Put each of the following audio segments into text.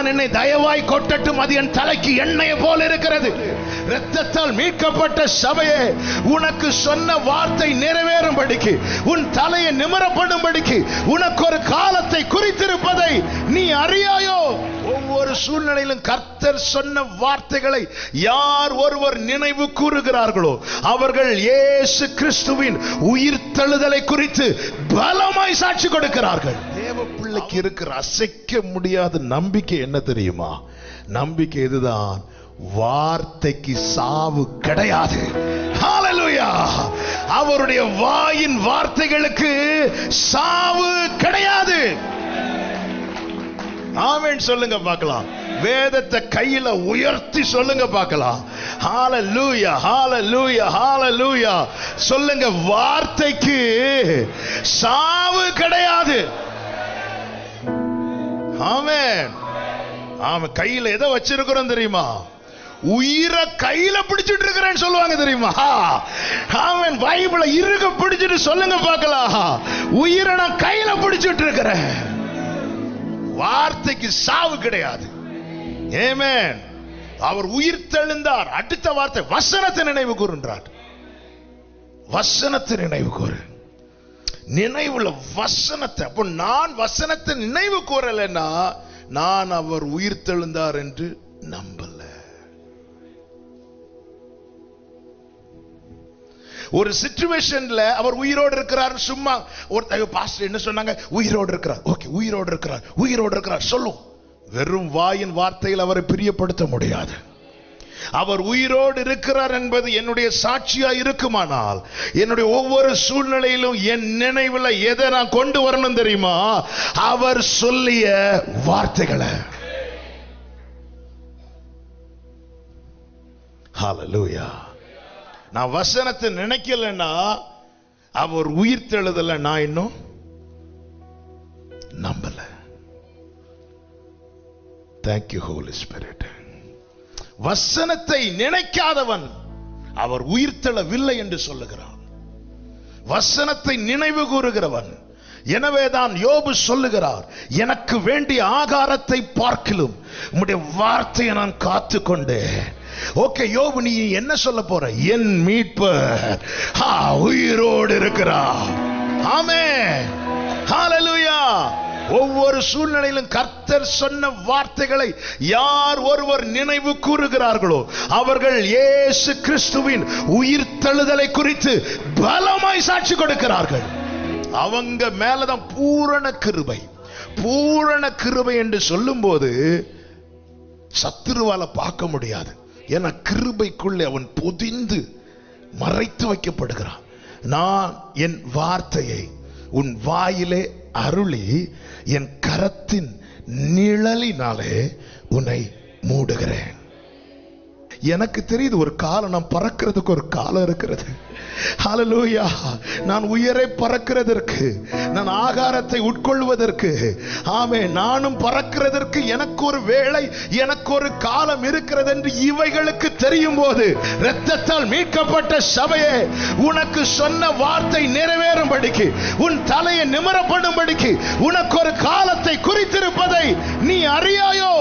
நான் என்னை தயவாய் கொட்டட்டும். அது என் தலைக்கு எண்ணெயை போல இருக்கிறது. ரத்தத்தால் மீட்கப்பட்ட சபையே உனக்கு சொன்ன வார்த்தை நிறைவேறும்படிக்கு உன் தலையை நிமிரப்படும்படிக்கு உனக்கு ஒரு காலத்தை குறித்திருப்பதை நீ அறியாயோ? ஒவ்வொரு சூழ்நிலையிலும் கர்த்தர் சொன்ன வார்த்தைகளை யார் ஒருவர் நினைவு கூறுகிறார்களோ அவர்கள் இயேசு கிறிஸ்துவின் உயிர் தழுதலை குறித்து பலமாய் சாட்சி கொடுக்கிறார்கள். தேவ பிள்ளைக்கு இருக்கிற அசைக்க முடியாத நம்பிக்கை என்ன தெரியுமா? நம்பிக்கை இதுதான் வார்த்தைக்கு சாவு கிடையாது. அவருடைய வாயின் வார்த்தைகளுக்கு சாவு கிடையாது. ஆமேன் சொல்லுங்க பார்க்கலாம். வேதத்தை கையில உயர்த்தி சொல்லுங்க பார்க்கலாம். ஹalleluya ஹalleluya ஹalleluya சொல்லுங்க வார்த்தைக்கு சாவு கிடையாது. ஆமேன். ஆமா கையில எதை வச்சிருக்கிறோம் தெரியுமா? உயிரை கையில பிடிச்சிட்டு இருக்கிறேன்னு சொல்லுவாங்க தெரியுமா? ஆமன். பைபிள இருக பிடிச்சிட்டு சொல்லுங்க பார்க்கலாம். உயிரை நான் கையில பிடிச்சிட்டு இருக்கிறேன் வார்த்தைக்கு சாவு கிடையாது. ஏமேன் அவர் உயிர் தெழுந்தார். அடுத்த வார்த்தை வசனத்தை நினைவு கூறுன்றார். வசனத்தை நினைவு கூறு. நினைவுல வசனத்தை. அப்போ நான் வசனத்தை நினைவு கூறலைன்னா நான் அவர் உயிர் தெழுந்தார் என்று நம்பல. ஒரு சிச்சுவேஷன்ல அவர் உயிரோடு இருக்கிறார் சும்மா ஒரு பாஸ்டர் என்ன சொன்னாங்க? உயிரோடு இருக்கிறார். ஓகே உயிரோடு இருக்கிறார். உயிரோடு இருக்கிறார். சொல்லும் வெறும் வாயின் வார்த்தையில் அவரை பிரியப்படுத்த முடியாது. அவர் உயிரோடு இருக்கிறார் என்பது என்னுடைய சாட்சியா இருக்குமானால் என்னுடைய ஒவ்வொரு சூழ்நிலையிலும் என் நினைவுல எதை நான் கொண்டு வரணும் தெரியுமா? அவர் சொல்லிய வார்த்தைகளை. ஹalleluya நான் வசனத்தை நினைக்கலன்னா அவர் உயிர் தெழுதல நான் இன்னும் நம்பல. தேங்க்யூ ஹோலி ஸ்பிரிட் வசனத்தை நினைக்காதவன் அவர் உயிர்த்தெழவில்லை என்று சொல்லுகிறான். வசனத்தை நினைவு கூறுகிறவன். எனவேதான் யோபு சொல்லுகிறார் எனக்கு வேண்டிய ஆகாரத்தை பார்க்கிலும் உம்முடைய வார்த்தையை நான் காத்து கொண்டேன் ஓகே யோபு நீ என்ன சொல்ல போற? என் மீட்பர். ஹா, உயிரோடு இருக்கிறார். ஆமே ஹalleluya. ஒவ்வொரு சூழ்நிலையிலும் கர்த்தர் சொன்ன வார்த்தைகளை யார் ஒருவர் நினைவு கூறுகிறார்களோ அவர்கள் இயேசு கிறிஸ்துவின் உயிர் தழுதலை குறித்து பலமாய் சாட்சி கொடுக்கிறார்கள். அவங்க மேலதான் பூரண கிருபை. பூரண கிருபை என்று சொல்லும்போது சத்துருவால பார்க்க முடியாது. ஏன்னா கிருபைக்குள்ளே அவன் பொதிந்து மறைத்து வைக்கப்படுகிறான். நான் என் வார்த்தையை உன் வாயிலே அருளி என் கரத்தின் நிழலினாலே உன்னை மூடுகிறேன். எனக்கு தெரியுது ஒரு காலம் நான் பறக்கிறதுக்கு ஒரு காலம் இருக்கிறது. ஹலலூயா நான் உயிரை பறக்கிறதற்கு நான் ஆகாரத்தை உட்கொள்வதற்கு ஆமே நானும் பறக்கிறதற்கு எனக்கு ஒரு வேலை எனக்கு ஒரு காலம் இருக்கிறது என்று இவைகளுக்கு தெரியும் போது இரத்தத்தால் மீட்கப்பட்ட சபையே உனக்கு சொன்ன வார்த்தை நிறைவேறும்படிக்கு உன் தலையை நிமிரப்படும்படிக்கு உனக்கு ஒரு காலத்தை குறித்திருப்பதை நீ அறியாயோ?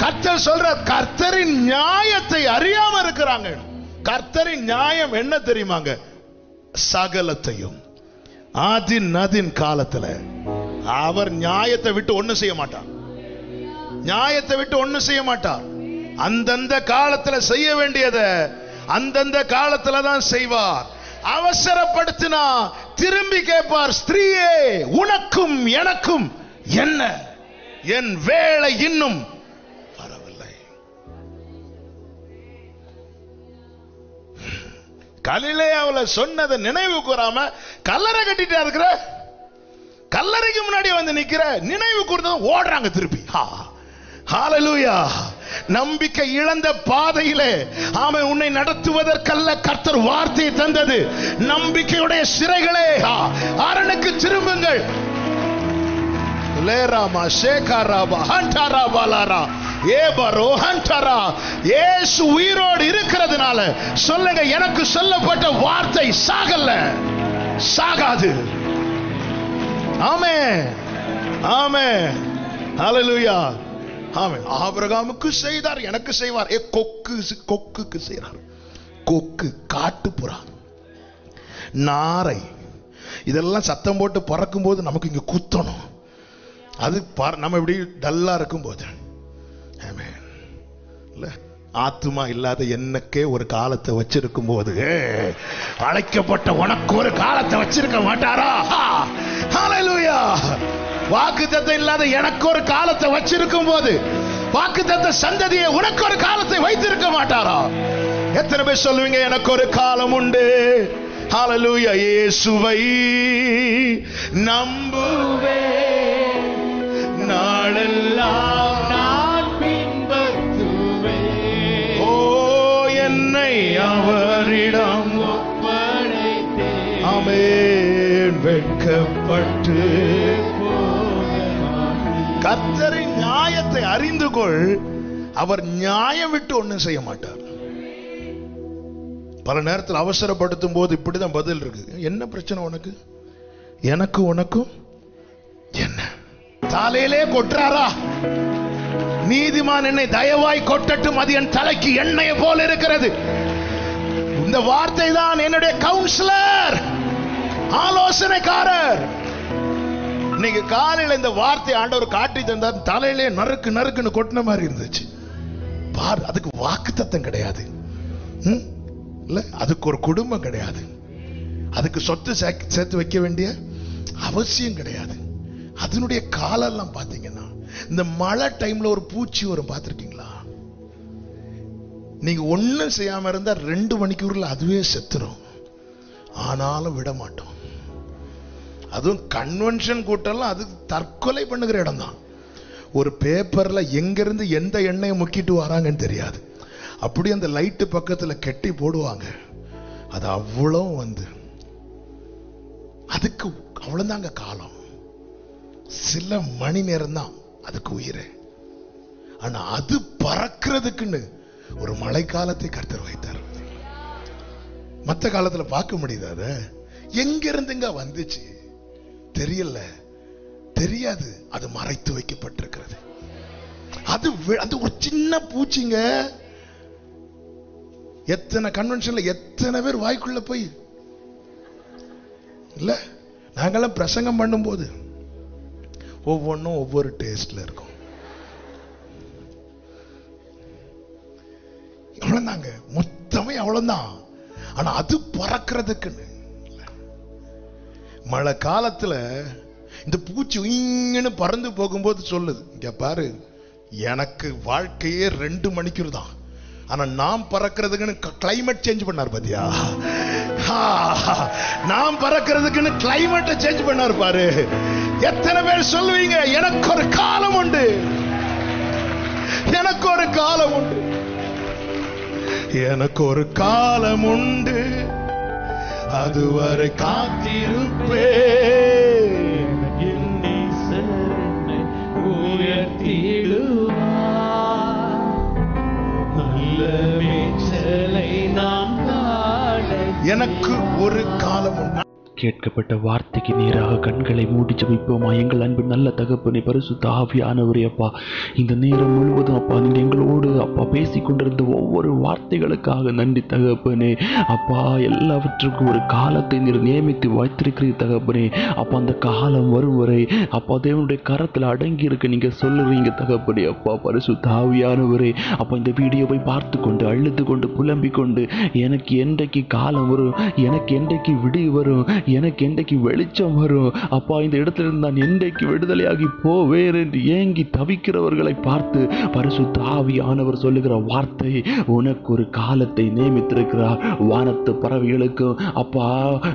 கர்த்தர் சொல்ற கர்த்தரின் நியாயத்தை அறியாம இருக்கிறாங்க. கர்த்தரின் நியாயம் என்ன தெரியுமாங்க? சகலத்தையும். ஆதின் நதின் காலத்துல அவர் நியாயத்தை விட்டு ஒண்ணு செய்ய மாட்டார். நியாயத்தை விட்டு ஒண்ணு செய்ய மாட்டார். அந்தந்த காலத்துல செய்ய வேண்டியதை அந்தந்த காலத்துல தான் செய்வார். அவசரப்படுத்தினா திரும்பி கேட்பார் ஸ்திரீயே உனக்கும் எனக்கும் என்ன? என் வேலை இன்னும் கலிலே அவளை சொன்னதை நினைவு கூறாம கல்லறை கட்டிட்டா இருக்கிற கல்லறைக்கு முன்னாடி வந்து நிக்கிற நினைவு கூர்ந்ததும் ஓடுறாங்க திருப்பி. ஹா ஹாலலூயா நம்பிக்கை இழந்த பாதையிலே ஆமை உன்னை நடத்துவதற்கல்ல கர்த்தர் வார்த்தையை தந்தது. நம்பிக்கையுடைய சிறைகளே அரணுக்கு திரும்புங்கள். லேராமா ஷேகாராபா ஹண்டாராபா லாரா ஏபரோ உயிரோடு இருக்கிறதுனால சொல்லுங்க எனக்கு சொல்லப்பட்ட வார்த்தை சாகல்ல சாகாது. ஆமே ஆமே ஹalleluya. ஆமே ஆபிரகாமுக்கு செய்தார் எனக்கு செய்வார். ஏ கொக்கு கொக்குக்கு செய்கிறார். கொக்கு காட்டுப்புறா நாரை. இதெல்லாம் சத்தம் போட்டு பறக்கும் போது நமக்கு இங்க குத்தணும். அது பற- நம்ம இப்படி டல்லா இருக்கும் போது இல்ல ஆத்மா இல்லாத என்னக்கே ஒரு காலத்தை வச்சிருக்கும் போது அழைக்கப்பட்ட உனக்கு ஒரு காலத்தை வச்சிருக்க மாட்டாரா? வாக்கு தத்தம் இல்லாத எனக்கு ஒரு காலத்தை வச்சிருக்கும் போது வாக்கு தத்த சந்ததியை உனக்கு ஒரு காலத்தை வைத்திருக்க மாட்டாரா? எத்தனை பேர் சொல்லுவீங்க எனக்கு ஒரு காலம் உண்டு. ஹalleluya! இயேசுவை நம்புவே நாளெல்லாம் பட்டு கத்தரின் கர்த்தரின் நியாயத்தை அறிந்து கொள். அவர் நியாயம் விட்டு ஒண்ணும் செய்ய மாட்டார். பல நேரத்தில் அவசரப்படுத்தும் போது இப்படிதான் பதில் இருக்கு. என்ன பிரச்சனை உனக்கு? எனக்கு உனக்கும் என்ன? தலையிலே கொட்டுறாரா? நீதிமான் என்னை தயவாய் கொட்டட்டும். அது என் தலைக்கு எண்ணெய் போல இருக்கிறது. இந்த வார்த்தை தான் என்னுடைய கவுன்சிலர் ஆலோசனைக்காரர். இன்னைக்கு காலையில இந்த வார்த்தை ஆண்டவர் காட்டி தந்தார் தலையிலே நறுக்கு நறுக்குன்னு கொட்டின மாதிரி இருந்துச்சு. பார் அதுக்கு வாக்கு தத்தம் கிடையாது. ம்? அதுக்கு ஒரு குடும்பம் கிடையாது. அதுக்கு சொத்து சேர்த்து வைக்க வேண்டிய அவசியம் கிடையாது. அதனுடைய காலம் எல்லாம் பாத்தீங்கன்னா இந்த மழை டைம்ல ஒரு பூச்சி வரும் பார்த்துருக்கீங்களா? நீங்க ஒண்ணும் செய்யாம இருந்தா ரெண்டு மணிக்கூர்ல அதுவே செத்துரும். ஆனாலும் விட மாட்டோம் அதுவும் கன்வென்ஷன் கூட்டம்லாம் அது தற்கொலை பண்ணுகிற இடம் தான் ஒரு பேப்பர்ல எங்கேருந்து எந்த எண்ணெயை முக்கிட்டு வராங்கன்னு தெரியாது. அப்படி அந்த லைட்டு பக்கத்துல கெட்டி போடுவாங்க. அது அவ்வளோ வந்து. அதுக்கு அவ்வளவுதாங்க காலம். சில மணி நேரம் தான் அதுக்கு உயிர். ஆனா அது பறக்கிறதுக்குன்னு ஒரு மழைக்காலத்தை கர்த்தர் வைத்தார். மத்த காலத்துல பார்க்க முடியுது அதை? எங்கிருந்துங்க வந்துச்சு? தெரியல. தெரியாது. அது மறைத்து வைக்கப்பட்டிருக்கிறது. அது அது ஒரு சின்ன பூச்சிங்க. எத்தனை கன்வென்ஷன்ல எத்தனை பேர் வாய்க்குள்ள போய். இல்ல நாங்கெல்லாம் பிரசங்கம் பண்ணும்போது ஒவ்வொன்றும் ஒவ்வொரு டேஸ்ட்ல இருக்கும். அவ்வளவுதாங்க. மொத்தமே அவ்வளவுதான். ஆனா அது பறக்கிறதுக்குன்னு மழை காலத்தில் இந்த பூச்சி இங்கன்னு பறந்து போகும்போது சொல்லுது. இங்கே பாரு எனக்கு வாழ்க்கையே ரெண்டு மணிக்கூர் தான் ஆனா நாம் பறக்கிறதுக்குன்னு கிளைமேட் சேஞ்ச் பண்ணார் பாத்தியா? ஹா, நாம் பறக்கிறதுக்குன்னு கிளைமேட்டை சேஞ்ச் பண்ணார் பாரு. எத்தனை பேர் சொல்லுவீங்க எனக்கு ஒரு காலம் உண்டு. எனக்கு ஒரு காலம் உண்டு. எனக்கு ஒரு காலம் உண்டு. அதுவரை காத்திருப்பே. என் நல்ல எனக்கு ஒரு காலம் உண்டு கேட்கப்பட்ட வார்த்தைக்கு நேராக கண்களை மூடி ஜபிப்போமா? எங்கள் அன்பு நல்ல தகப்பனை பரிசுத்த ஆவியானவரே அப்பா. இந்த நேரம் முழுவதும் அப்பா நீங்கள் எங்களோடு அப்பா பேசி கொண்டிருந்த ஒவ்வொரு வார்த்தைகளுக்காக நன்றி தகப்பனே. அப்பா எல்லாவற்றுக்கும் ஒரு காலத்தை நீர் நியமித்து வைத்திருக்கிறீர் தகப்பனே. அப்பா அந்த காலம் வரும் வரை அப்பா தேவனுடைய கரத்தில் அடங்கி இருக்க நீங்கள் சொல்லுறீங்க தகப்பனே. அப்பா பரிசு தாவியானவரே அப்பா இந்த வீடியோவை பார்த்து கொண்டு அழுது கொண்டு புலம்பிக் கொண்டு எனக்கு என்றைக்கு காலம் வரும் எனக்கு என்றைக்கு விடிவு வரும் எனக்கு என்றைக்கு வெளிச்சம் வரும்? அப்பா இந்த இடத்துல இருந்து நான் என்றைக்கு விடுதலையாகி போவேன் என்று ஏங்கி தவிக்கிறவர்களை பார்த்து பரிசு தாவியானவர் சொல்லுகிற வார்த்தை உனக்கு ஒரு காலத்தை நியமித்திருக்கிறார். வானத்து பறவைகளுக்கும் அப்பா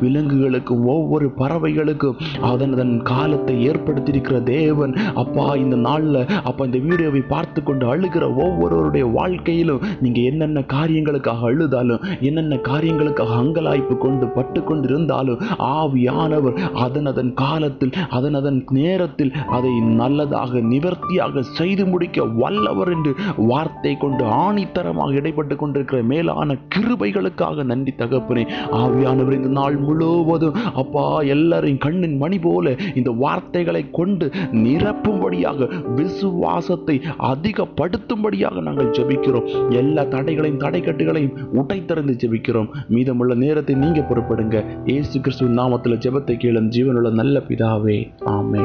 விலங்குகளுக்கும் ஒவ்வொரு பறவைகளுக்கும் அதன் அதன் காலத்தை ஏற்படுத்தியிருக்கிற தேவன் அப்பா இந்த நாளில் அப்பா இந்த வீடியோவை பார்த்து கொண்டு அழுகிற ஒவ்வொருவருடைய வாழ்க்கையிலும் நீங்கள் என்னென்ன காரியங்களுக்காக அழுதாலும் என்னென்ன காரியங்களுக்காக அங்கலாய்ப்பு கொண்டு பட்டு கொண்டு இருந்தாலும் ஆவியானவர் அதன் அதன் காலத்தில் அதன் அதன் நேரத்தில் அதை நல்லதாக நிவர்த்தியாக செய்து முடிக்க வல்லவர் என்று வார்த்தை கொண்டு ஆணித்தரமாக இடைப்பட்டு கொண்டிருக்கிற மேலான கிருபைகளுக்காக நன்றி தகப்பனே. ஆவியானவர் இந்த நாள் முழுவதும் அப்பா எல்லாரையும் கண்ணின் மணி போல இந்த வார்த்தைகளை கொண்டு நிரப்பும்படியாக விசுவாசத்தை அதிகப்படுத்தும்படியாக நாங்கள் ஜெபிக்கிறோம். எல்லா தடைகளையும் தடைக்கட்டுகளையும் உடைத்தறிந்து ஜெபிக்கிறோம். மீதமுள்ள நேரத்தை நீங்க பொறுப்படுங்க. இயேசு நாமத்தில் ஜெபத்தை கேளும் ஜீவனுள்ள நல்ல பிதாவே. ஆமே